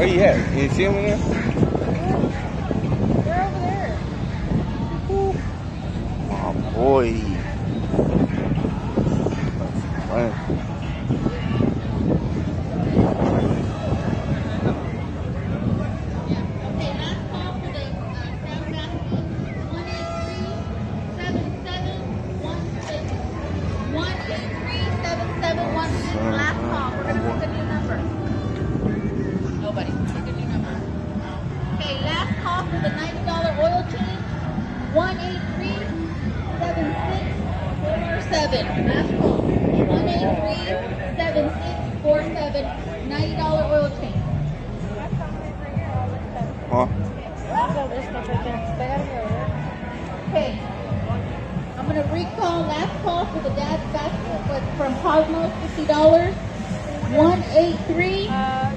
Where you at? You see him in there? They're over there. My boy. Man. Okay, last call for the uh, One eight three seven seven one six. One eight three seven seven one six. Last call. We're gonna pick a new One eight three seven six four seven. Last call. One eight three seven six four seven. Ninety dollar oil change. Huh? That's all this stuff right there. They gotta go there. Okay. I'm gonna recall last call for the dad's basket was from Cosmos, fifty dollars. One eight three uh,